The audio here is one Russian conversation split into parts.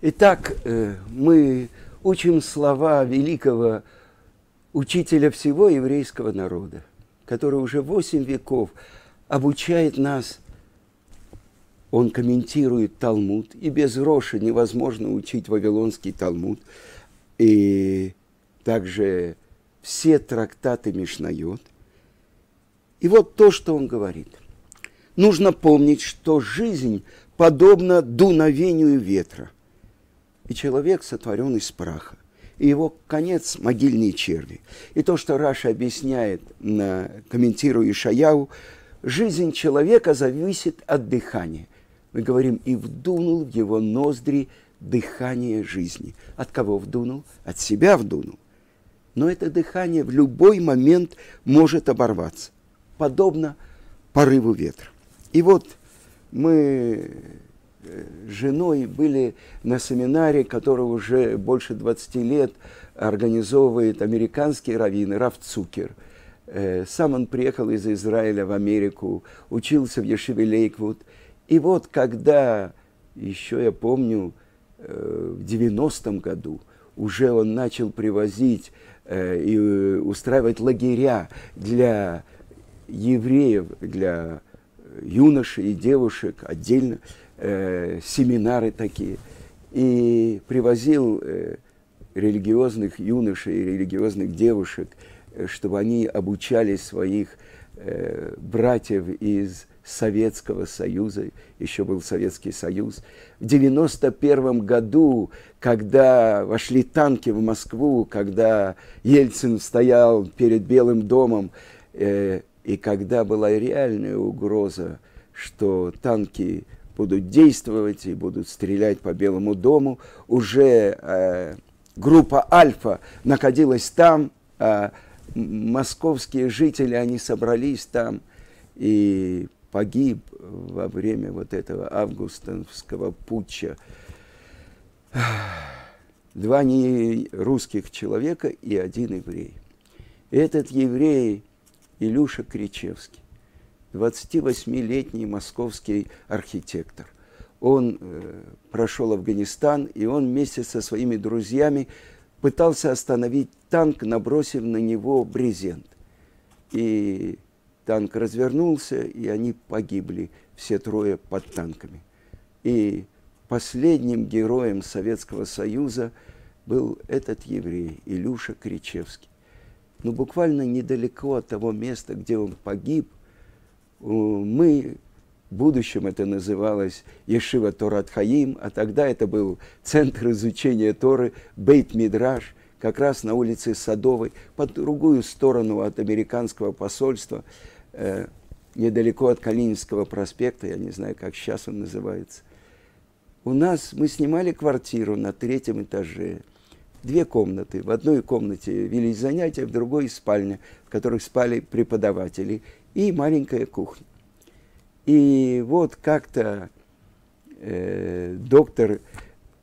Итак, э, мы учим слова великого учителя всего еврейского народа, который уже восемь веков обучает нас. Он комментирует Талмуд, и без Роша невозможно учить Вавилонский Талмуд, и также все трактаты Мишнайот. И вот то, что он говорит. Нужно помнить, что жизнь подобна дуновению ветра – и человек сотворен из праха. И его конец – могильные черви. И то, что Раша объясняет, комментируя Ишаяу, жизнь человека зависит от дыхания. Мы говорим, и вдунул в его ноздри дыхание жизни. От кого вдунул? От себя вдунул. Но это дыхание в любой момент может оборваться, подобно порыву ветра. И вот мы женой были на семинаре, который уже больше 20 лет организовывает американский раввин Раф Цукер. Э, сам он приехал из Израиля в Америку, учился в Ешиве Лейквуд. И вот когда, еще я помню, э, в 90-м году уже он начал привозить э, и устраивать лагеря для евреев, для юношей и девушек отдельно – э, семинары такие, и привозил э, религиозных юношей, религиозных девушек, э, чтобы они обучали своих братьев из Советского Союза, еще был Советский Союз. В 91 году, когда вошли танки в Москву, когда Ельцин стоял перед Белым домом, э, и когда была реальная угроза, что танки будут действовать и будут стрелять по Белому дому. Уже э, группа Альфа находилась там, э, московские жители, они собрались там и погиб во время вот этого августовского путча два не русских человека и один еврей. Этот еврей Илюша Кричевский. 28-летний московский архитектор. Он э, прошел Афганистан, и он вместе со своими друзьями пытался остановить танк, набросив на него брезент. И танк развернулся, и они погибли, все трое под танками. И последним героем Советского Союза был этот еврей, Илюша Кричевский. Ну, буквально недалеко от того места, где он погиб, мы в будущем это называлось Ешива Торат Хаим, а тогда это был центр изучения Торы Бейт Мидраш, как раз на улице Садовой, по другую сторону от американского посольства, э, недалеко от Калининского проспекта, я не знаю, как сейчас он называется. У нас мы снимали квартиру на третьем этаже, две комнаты. В одной комнате велись занятия, в другой спальня, в которых спали преподаватели – и маленькая кухня. И вот как-то э, доктор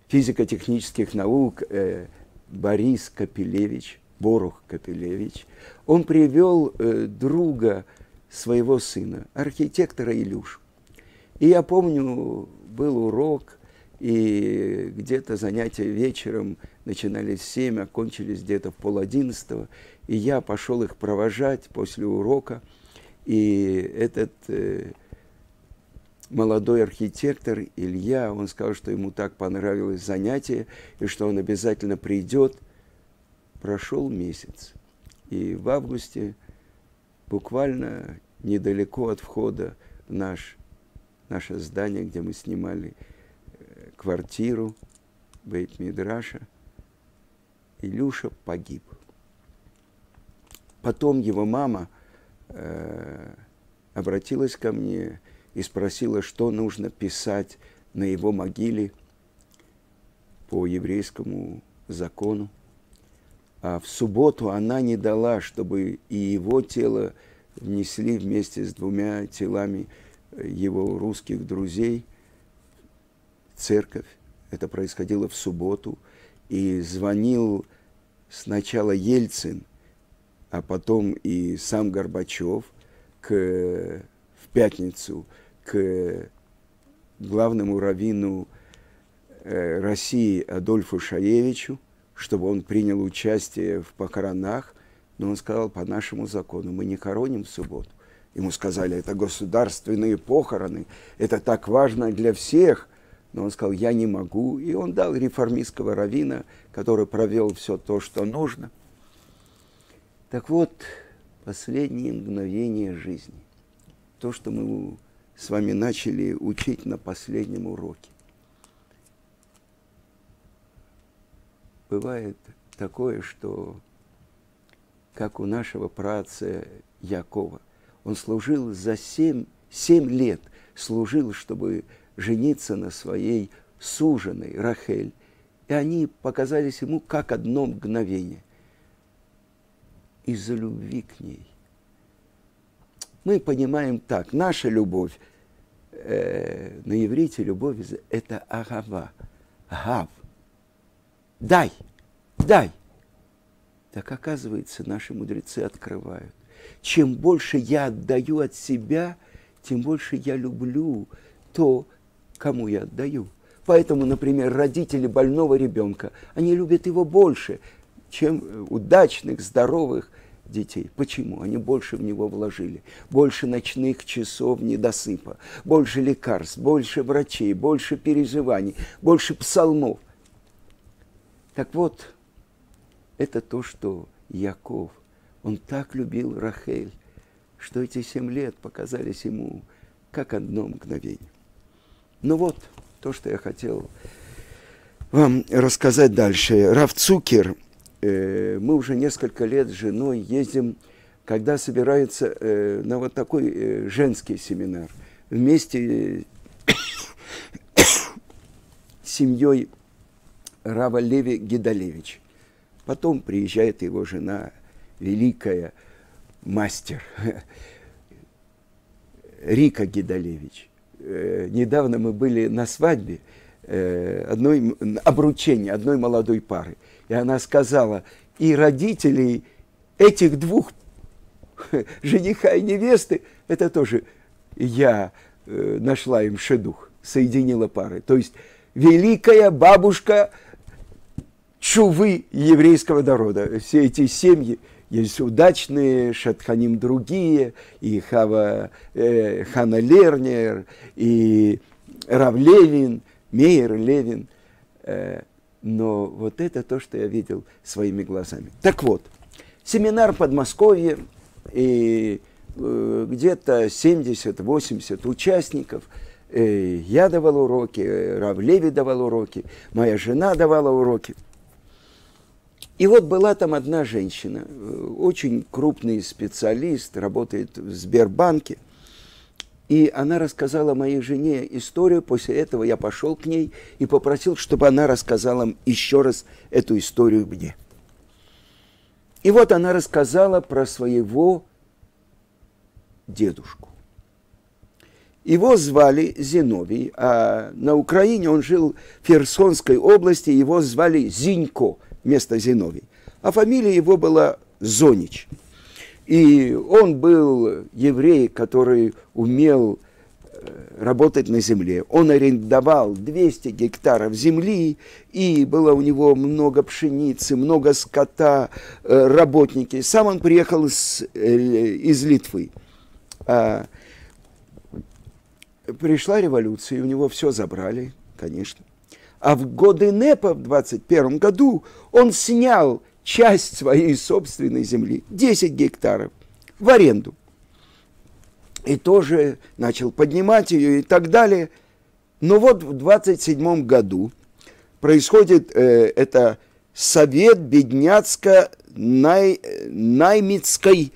физико-технических наук э, Борис Капелевич, Борух Капелевич, он привел э, друга своего сына, архитектора Илюшу. И я помню, был урок, и где-то занятия вечером начинались в 7, окончились где-то в пол одиннадцатого, и я пошел их провожать после урока – и этот э, молодой архитектор Илья, он сказал, что ему так понравилось занятие, и что он обязательно придет. Прошел месяц. И в августе, буквально недалеко от входа в наш, наше здание, где мы снимали э, квартиру Бейт Мидраша, Илюша погиб. Потом его мама – э, обратилась ко мне и спросила, что нужно писать на его могиле по еврейскому закону. А в субботу она не дала, чтобы и его тело внесли вместе с двумя телами его русских друзей церковь. Это происходило в субботу. И звонил сначала Ельцин – а потом и сам Горбачев к, в пятницу к главному раввину э, России Адольфу Шаевичу, чтобы он принял участие в похоронах, но он сказал, по нашему закону мы не хороним в субботу. Ему сказали, это государственные похороны, это так важно для всех. Но он сказал, я не могу. И он дал реформистского равина, который провел все то, что нужно. Так вот, последние мгновения жизни. То, что мы с вами начали учить на последнем уроке. Бывает такое, что как у нашего праца Якова, он служил за семь, семь лет, служил, чтобы жениться на своей суженой Рахель. И они показались ему как одно мгновение. Из-за любви к ней. Мы понимаем так, наша любовь, э, на иврите любовь – это агава, гав. Дай, дай. Так оказывается, наши мудрецы открывают. Чем больше я отдаю от себя, тем больше я люблю то, кому я отдаю. Поэтому, например, родители больного ребенка, они любят его больше, чем удачных, здоровых детей. Почему? Они больше в него вложили. Больше ночных часов недосыпа, больше лекарств, больше врачей, больше переживаний, больше псалмов. Так вот, это то, что Яков, он так любил Рахель, что эти семь лет показались ему как одно мгновение. Ну вот, то, что я хотел вам рассказать дальше. Рав Цукер, э, мы уже несколько лет с женой ездим, когда собирается э, на вот такой э, женский семинар вместе с семьей Рава Леви Гидалевич. Потом приезжает его жена, великая мастер Рика Гидалевич. Э, недавно мы были на свадьбе э, одной обручения одной молодой пары, и она сказала, и родителей этих двух жениха и невесты, это тоже я э, нашла им шедух, соединила пары. То есть великая бабушка чувы еврейского народа. Все эти семьи, есть удачные, Шатханим другие, и Хава, э, Хана Лернер, и Рав Левин, Мейер Левин. Э, но вот это то, что я видел своими глазами. Так вот, семинар в Подмосковье, и э, где-то 70-80 участников – э, – я давал уроки, Рав Леви давал уроки, моя жена давала уроки. И вот была там одна женщина, э, очень крупный специалист, работает в Сбербанке. И она рассказала моей жене историю. После этого я пошел к ней и попросил, чтобы она рассказала еще раз эту историю мне. И вот она рассказала про своего дедушку. Его звали Зиновий, а на Украине он жил в Херсонской области, его звали Зинько – вместо Зиновий. А фамилия его была Зонич. И он был еврей, который умел э, работать на земле. Он арендовал 200 гектаров земли, и было у него много пшеницы, много скота, э, работники. Сам он приехал из, э, из Литвы. А, пришла революция, и у него все забрали, конечно. А в годы НЭПа в 21 году он снял часть своей собственной земли, 10 гектаров, в аренду. И тоже начал поднимать ее и так далее. Но вот в 27 году происходит э, это совет бедняцко-наймитской.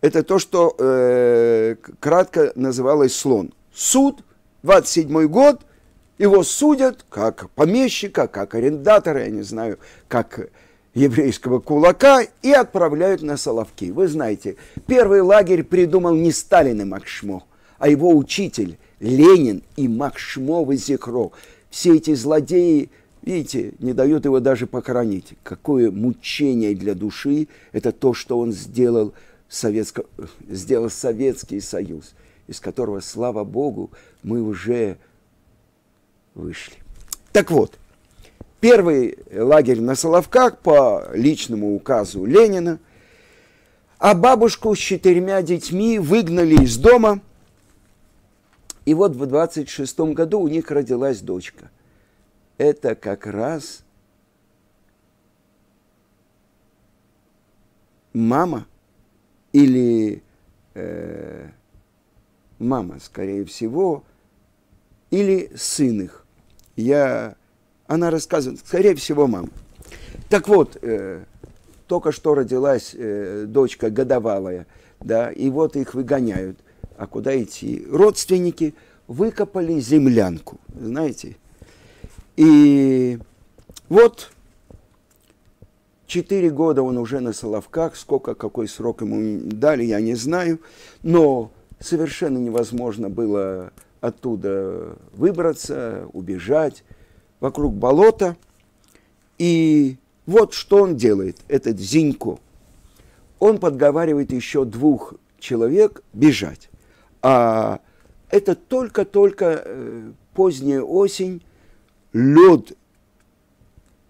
Это то, что э, кратко называлось слон. Суд, 27 год – его судят как помещика, как арендатора, я не знаю, как еврейского кулака и отправляют на Соловки. Вы знаете, первый лагерь придумал не Сталин и Макшмо, а его учитель Ленин и Макшмо и Зихро. Все эти злодеи, видите, не дают его даже похоронить. Какое мучение для души это то, что он сделал, Советско... сделал Советский Союз, из которого, слава Богу, мы уже вышли. Так вот, первый лагерь на Соловках по личному указу Ленина, а бабушку с четырьмя детьми выгнали из дома, и вот в 26 году у них родилась дочка. Это как раз мама или э, мама, скорее всего, или сын их. Я, она рассказывает, скорее всего, мама. Так вот, э, только что родилась э, дочка годовалая, да, и вот их выгоняют. А куда идти? Родственники выкопали землянку, знаете. И вот четыре года он уже на Соловках, сколько, какой срок ему дали, я не знаю, но совершенно невозможно было оттуда выбраться, убежать, вокруг болота. И вот что он делает, этот Зинько. Он подговаривает еще двух человек бежать. А это только-только э, поздняя осень, лед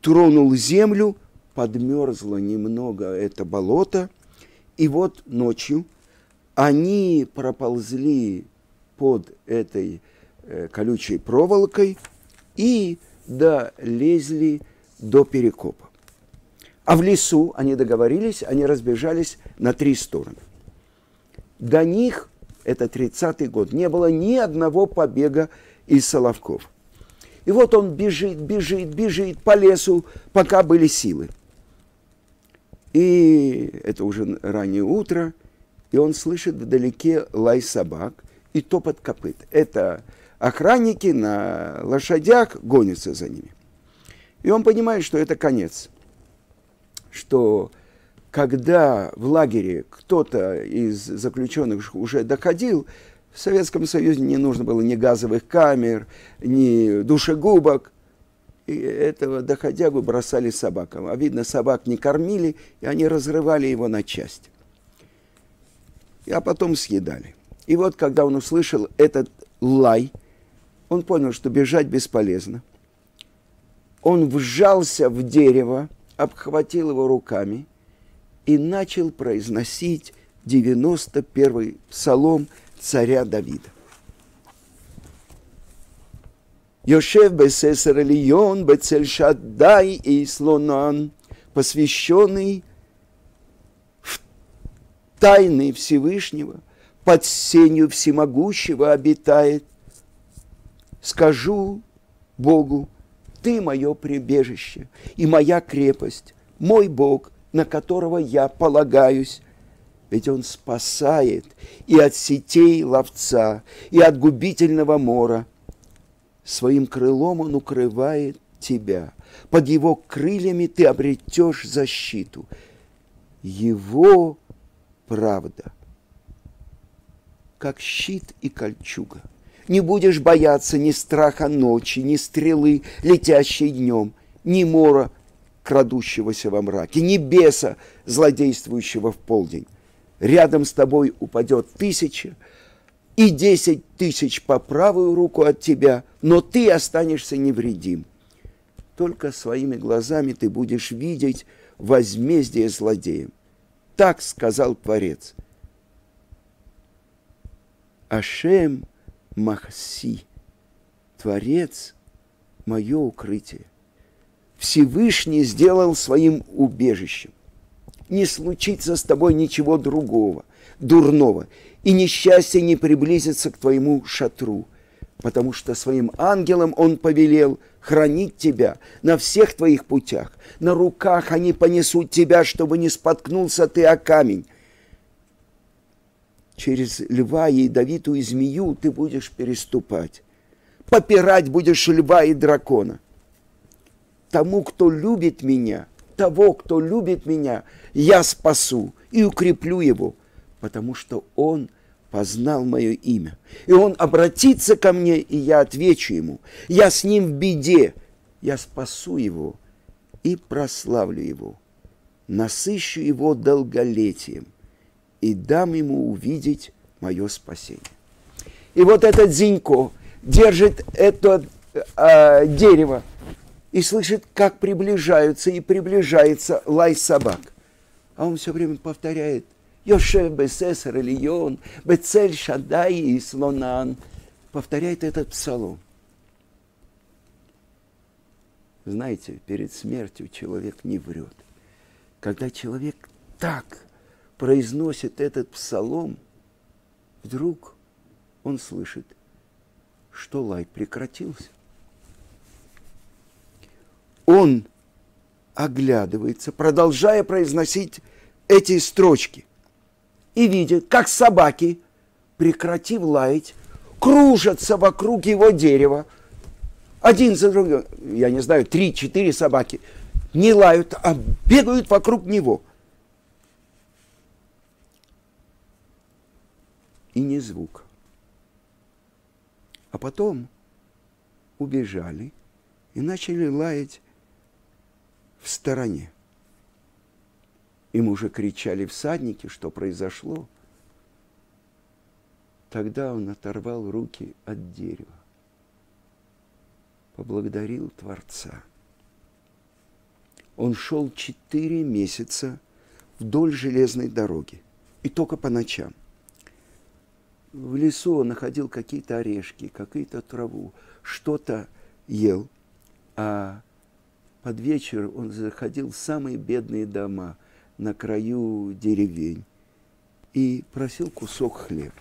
тронул землю, подмерзло немного это болото, и вот ночью они проползли под этой э, колючей проволокой и долезли до перекопа. А в лесу они договорились, они разбежались на три стороны. До них, это 30-й год, не было ни одного побега из Соловков. И вот он бежит, бежит, бежит по лесу, пока были силы. И это уже раннее утро, и он слышит вдалеке лай собак и топот копыт. Это охранники на лошадях гонятся за ними. И он понимает, что это конец что когда в лагере кто-то из заключенных уже доходил, в Советском Союзе не нужно было ни газовых камер, ни душегубок. И этого доходягу бросали собакам. А видно, собак не кормили, и они разрывали его на части. А потом съедали. И вот, когда он услышал этот лай, он понял, что бежать бесполезно. Он вжался в дерево, обхватил его руками и начал произносить 91-й псалом царя Давида. Йошев Бесесер Элион, Бецель и Слонан, посвященный в тайны Всевышнего, под сенью всемогущего обитает. Скажу Богу, ты мое прибежище и моя крепость, мой Бог, на которого я полагаюсь. Ведь Он спасает и от сетей ловца, и от губительного мора. Своим крылом Он укрывает тебя. Под Его крыльями ты обретешь защиту. Его правда, как щит и кольчуга – не будешь бояться ни страха ночи, ни стрелы, летящей днем, ни мора, крадущегося во мраке, ни беса, злодействующего в полдень. Рядом с тобой упадет тысяча, и десять тысяч по правую руку от тебя, но ты останешься невредим. Только своими глазами ты будешь видеть возмездие злодеям. Так сказал Творец. Ашем – Махси, Творец, мое укрытие. Всевышний сделал своим убежищем. Не случится с тобой ничего другого, дурного, и несчастье не приблизится к твоему шатру, потому что своим ангелам он повелел хранить тебя на всех твоих путях. На руках они понесут тебя, чтобы не споткнулся ты о камень через льва ядовитую змею ты будешь переступать. Попирать будешь льва и дракона. Тому, кто любит меня, того, кто любит меня, я спасу и укреплю его, потому что он познал мое имя. И он обратится ко мне, и я отвечу ему. Я с ним в беде, я спасу его и прославлю его. Насыщу его долголетием и дам ему увидеть мое спасение. И вот этот Зинько держит это э, дерево и слышит, как приближаются и приближается лай собак. А он все время повторяет Йошев Бесесер Ильон, Бецель Шадай и Слонан. Повторяет этот псалом. Знаете, перед смертью человек не врет. Когда человек так произносит этот псалом, вдруг он слышит, что лай прекратился. Он оглядывается, продолжая произносить эти строчки, и видит, как собаки, прекратив лаять, кружатся вокруг его дерева, один за другим, я не знаю, три-четыре собаки, не лают, а бегают вокруг него. И ни звука. А потом убежали и начали лаять в стороне. Им уже кричали всадники, что произошло. Тогда он оторвал руки от дерева, поблагодарил Творца. Он шел четыре месяца вдоль железной дороги, и только по ночам. В лесу он находил какие-то орешки, какую-то траву, что-то ел, а под вечер он заходил в самые бедные дома на краю деревень и просил кусок хлеба.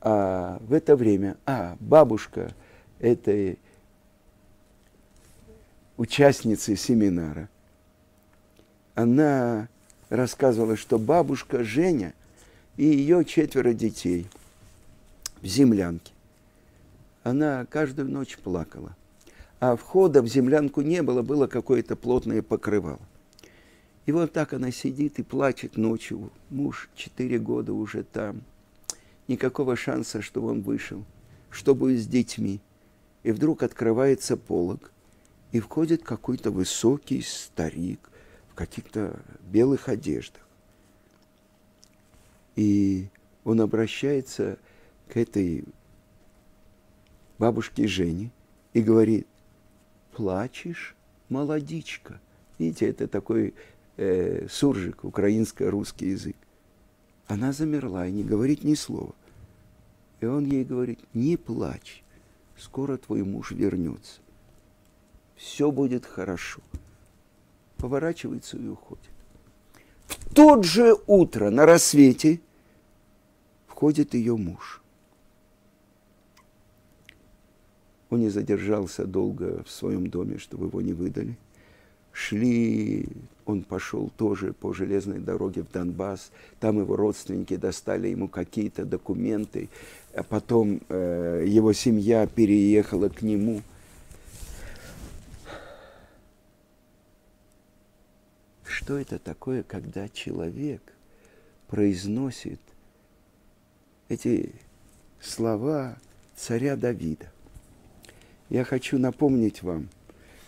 А в это время, а, бабушка этой участницы семинара, она рассказывала, что бабушка Женя и ее четверо детей в землянке. Она каждую ночь плакала. А входа в землянку не было, было какое-то плотное покрывало. И вот так она сидит и плачет ночью. Муж четыре года уже там. Никакого шанса, чтобы он вышел. Что будет с детьми? И вдруг открывается полог, и входит какой-то высокий старик в каких-то белых одеждах. И он обращается к этой бабушке Жене и говорит, плачешь, молодичка. Видите, это такой э, суржик, украинско-русский язык. Она замерла и не говорит ни слова. И он ей говорит, не плачь, скоро твой муж вернется. Все будет хорошо. Поворачивается и уходит. Тот же утро на рассвете входит ее муж. Он не задержался долго в своем доме, чтобы его не выдали. Шли, он пошел тоже по железной дороге в Донбасс. Там его родственники достали ему какие-то документы. А потом э, его семья переехала к нему. Что это такое, когда человек произносит эти слова царя Давида? я хочу напомнить вам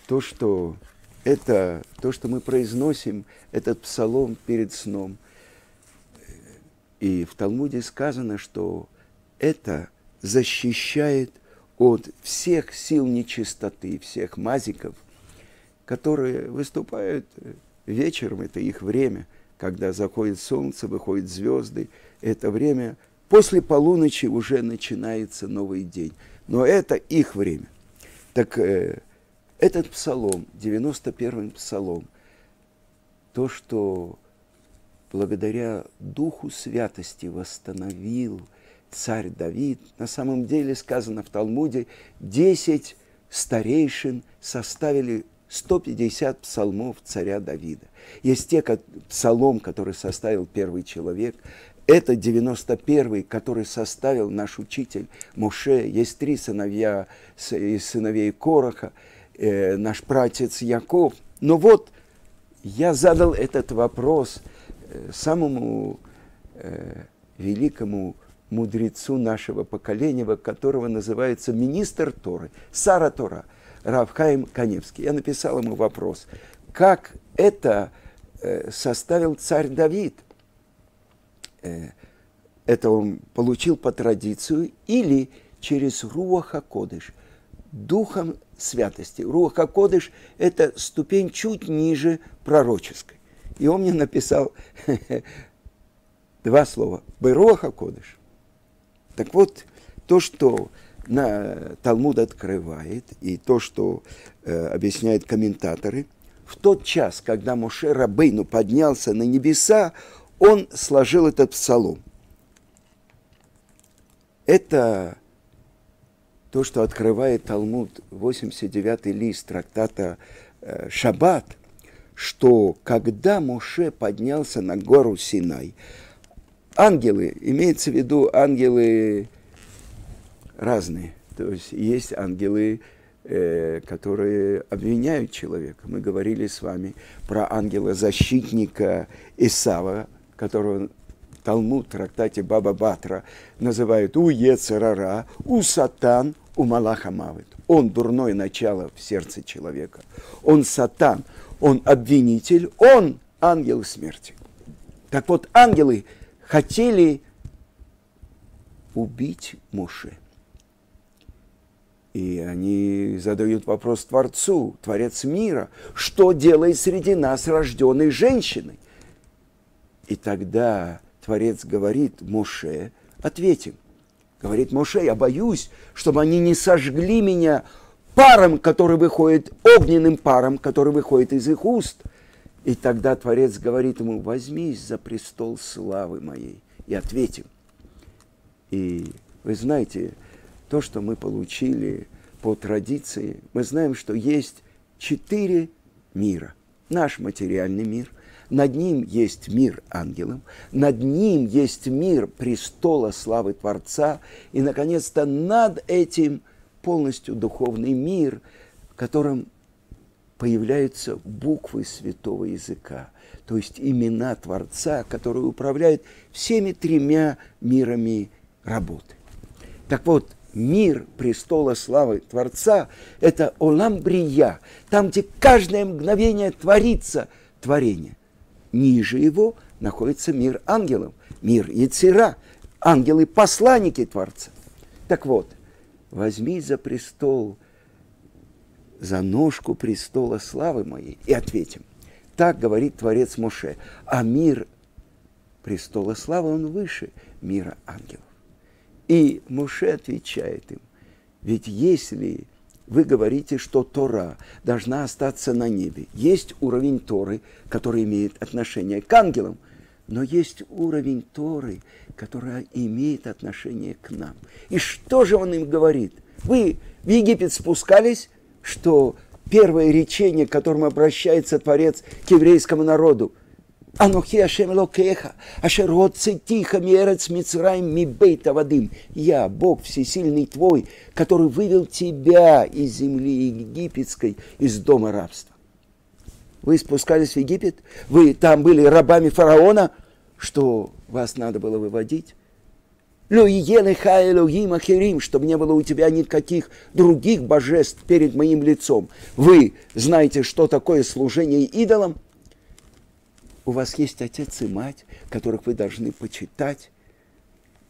то, что это, то, что мы произносим, этот псалом перед сном. И в Талмуде сказано, что это защищает от всех сил нечистоты, всех мазиков, которые выступают вечером, это их время, когда заходит солнце, выходят звезды, это время, после полуночи уже начинается новый день. Но это их время. Так э, этот псалом, 91-й псалом, то, что благодаря Духу Святости восстановил царь Давид, на самом деле сказано в Талмуде, 10 старейшин составили 150 псалмов царя Давида. Есть те как, псалом, который составил первый человек, это 91-й, который составил наш учитель Моше. Есть три сыновья из сыновей Короха, э, наш пратец Яков. Но вот я задал этот вопрос э, самому э, великому мудрецу нашего поколения, которого называется министр Торы, Сара Тора, Равхаим Каневский. Я написал ему вопрос, как это э, составил царь Давид – Э, это он получил по традицию или через Руаха Кодыш, духом святости. Руха Кодыш – это ступень чуть ниже пророческой. И он мне написал два слова. Бероха Кодыш. Так вот, то, что на Талмуд открывает, и то, что э, объясняют комментаторы, в тот час, когда Моше Рабейну поднялся на небеса, он сложил этот псалом. Это то, что открывает Талмуд, 89-й лист трактата э, Шаббат, что когда Моше поднялся на гору Синай, ангелы, имеется в виду ангелы разные, то есть есть ангелы, э, которые обвиняют человека. Мы говорили с вами про ангела-защитника Исава, которого Талмуд в трактате Баба Батра называют у Ецерара, у Сатан, у Малаха Мавит. Он дурное начало в сердце человека. Он сатан, он обвинитель, он ангел смерти. Так вот, ангелы хотели убить Муше. И они задают вопрос Творцу, Творец мира, что делает среди нас рожденной женщиной? И тогда Творец говорит Моше, ответим. Говорит Моше, я боюсь, чтобы они не сожгли меня паром, который выходит, огненным паром, который выходит из их уст. И тогда Творец говорит ему, возьмись за престол славы моей и ответим. И вы знаете, то, что мы получили по традиции, мы знаем, что есть четыре мира. Наш материальный мир – над ним есть мир ангелов, над ним есть мир престола славы Творца, и, наконец-то, над этим полностью духовный мир, в котором появляются буквы святого языка, то есть имена Творца, которые управляют всеми тремя мирами работы. Так вот, мир престола славы Творца – это Оламбрия, там, где каждое мгновение творится творение ниже его находится мир ангелов, мир Яцера, ангелы-посланники Творца. Так вот, возьми за престол, за ножку престола славы моей и ответим. Так говорит Творец Моше. А мир престола славы, он выше мира ангелов. И Моше отвечает им, ведь если вы говорите, что Тора должна остаться на небе. Есть уровень Торы, который имеет отношение к ангелам, но есть уровень Торы, который имеет отношение к нам. И что же он им говорит? Вы в Египет спускались, что первое речение, к которому обращается Творец к еврейскому народу – Анухи Ашем Локеха, Ашер Тихо Мерец Мицраим Мибейта Вадим. Я, Бог Всесильный твой, который вывел тебя из земли египетской, из дома рабства. Вы спускались в Египет, вы там были рабами фараона, что вас надо было выводить. чтобы не было у тебя никаких других божеств перед моим лицом. Вы знаете, что такое служение идолам – у вас есть отец и мать, которых вы должны почитать.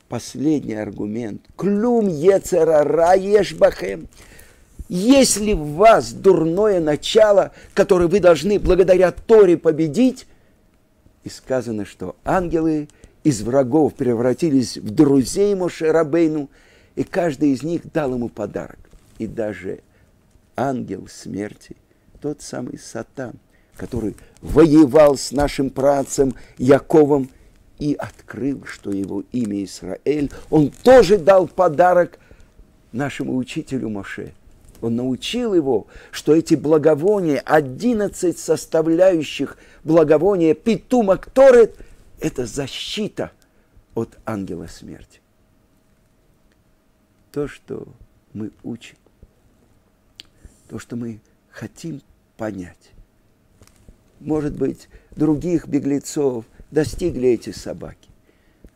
Последний аргумент. Клюм ецерара ешбахем. Если в вас дурное начало, которое вы должны благодаря Торе победить, и сказано, что ангелы из врагов превратились в друзей Моше Рабейну, и каждый из них дал ему подарок. И даже ангел смерти, тот самый Сатан – который воевал с нашим працем Яковом и открыл, что его имя Израиль, он тоже дал подарок нашему учителю Моше. Он научил его, что эти благовония, 11 составляющих благовония Питума Кторет, это защита от ангела смерти. То, что мы учим, то, что мы хотим понять, может быть, других беглецов достигли эти собаки.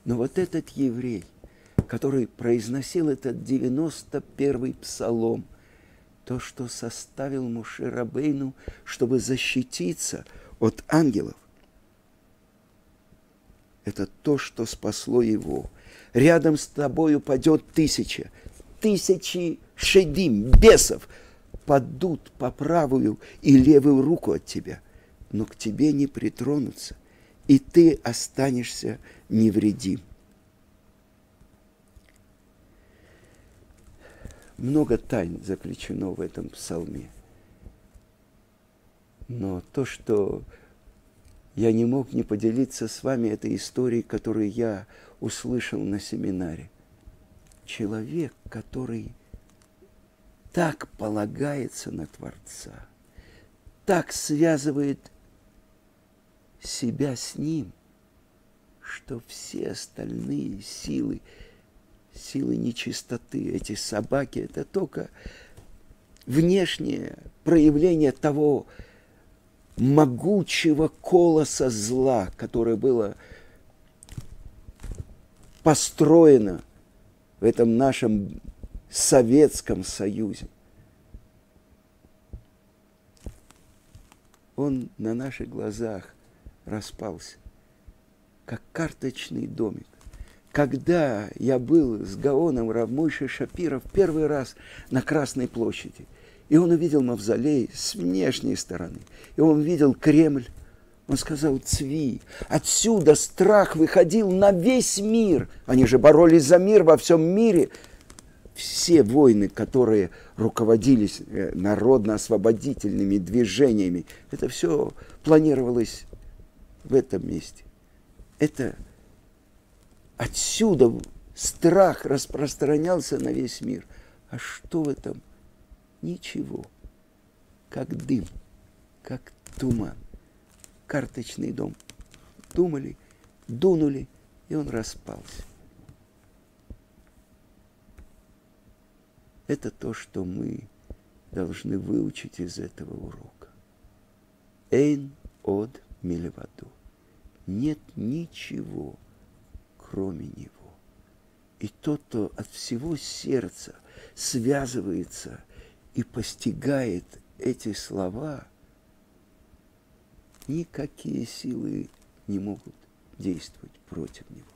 Но вот этот еврей, который произносил этот 91-й псалом, то, что составил Муше Рабейну, чтобы защититься от ангелов, это то, что спасло его. Рядом с тобой упадет тысяча, тысячи шедим, бесов, падут по правую и левую руку от тебя, но к тебе не притронутся, и ты останешься невредим. Много тайн заключено в этом псалме. Но то, что я не мог не поделиться с вами этой историей, которую я услышал на семинаре. Человек, который так полагается на Творца, так связывает себя с Ним, что все остальные силы, силы нечистоты, эти собаки, это только внешнее проявление того могучего колоса зла, которое было построено в этом нашем Советском Союзе. Он на наших глазах распался, как карточный домик. Когда я был с Гаоном Равмойши Шапиров первый раз на Красной площади, и он увидел мавзолей с внешней стороны, и он видел Кремль, он сказал, Цви, отсюда страх выходил на весь мир. Они же боролись за мир во всем мире. Все войны, которые руководились э, народно-освободительными движениями, это все планировалось в этом месте. Это отсюда страх распространялся на весь мир. А что в этом? Ничего. Как дым, как туман. Карточный дом. Думали, дунули, и он распался. Это то, что мы должны выучить из этого урока. Эйн от милеваду нет ничего, кроме Него. И тот, кто от всего сердца связывается и постигает эти слова, никакие силы не могут действовать против него.